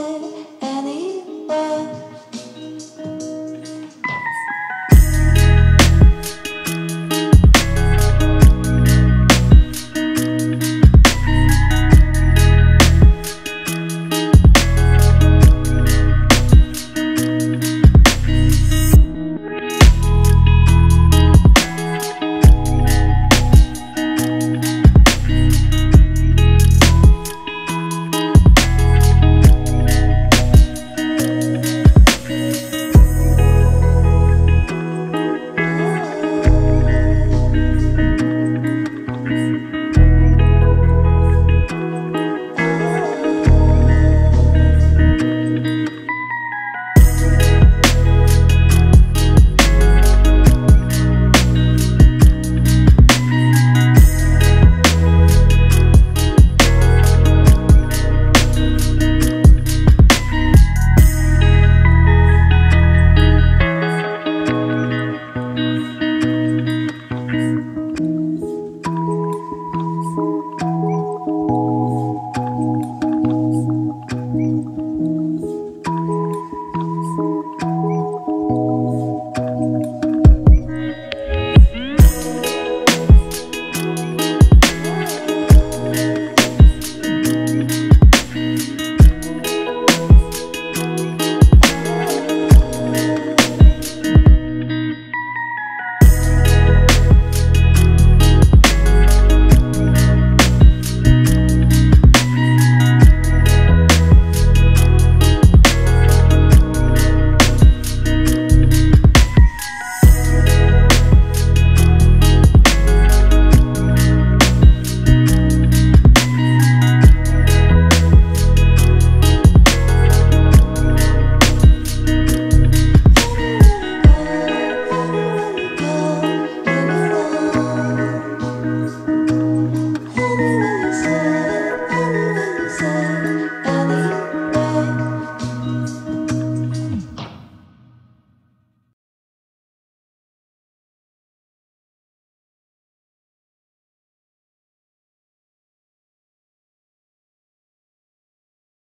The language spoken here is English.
said